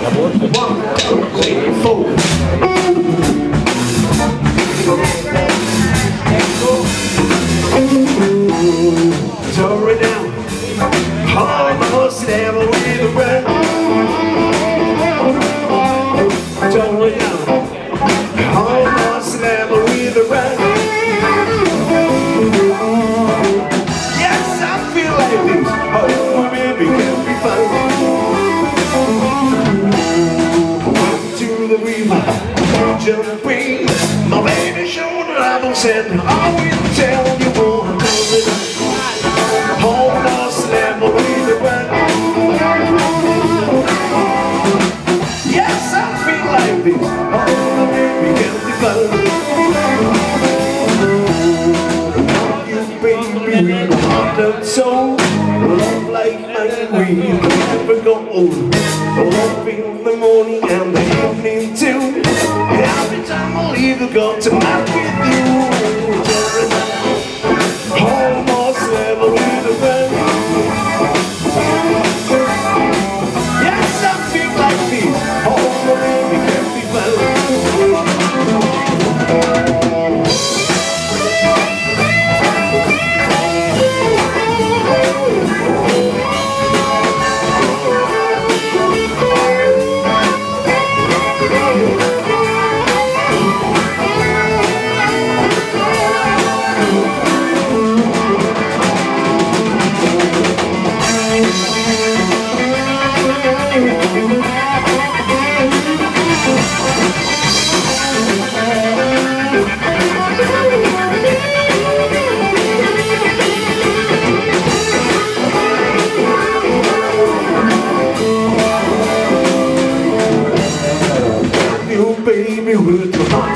One, two, three, four. Tore it down, My baby showed her was said, I will tell you what the run. Yes, I feel like this. Oh, baby, with a heart. Love like mine, we never go old. Love in the morning and the evening too. Leave, go to night with you.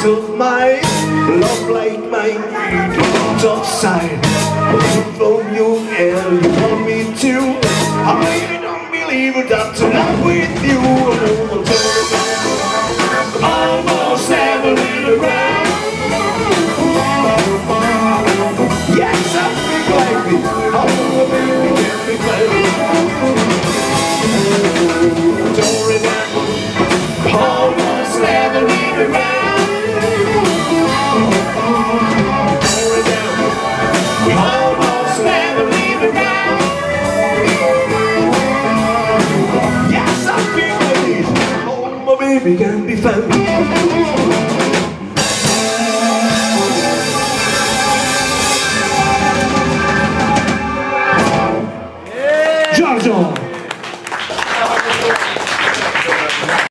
Of my Love like mine, don't. Love from you and you want me to. I really don't believe it, I'm to love with you. Almost never around. Yes, I. Oh. Don't remember. Almost never leave around. we can be found Giorgio!